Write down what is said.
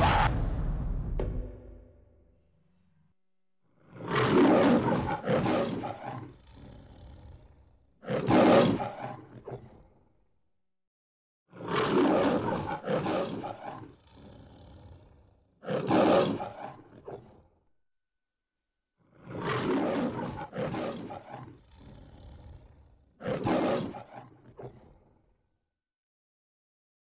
Fire!